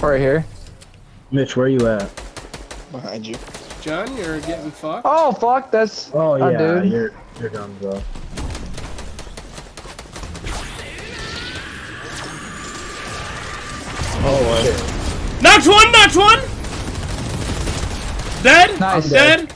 Right here. Mitch, where you at? Behind you. John, you're getting fucked. Oh fuck, that's Oh yeah, dude. you're you're done, bro. Oh, knocked one, knocked one! Dead? Nice. Dead?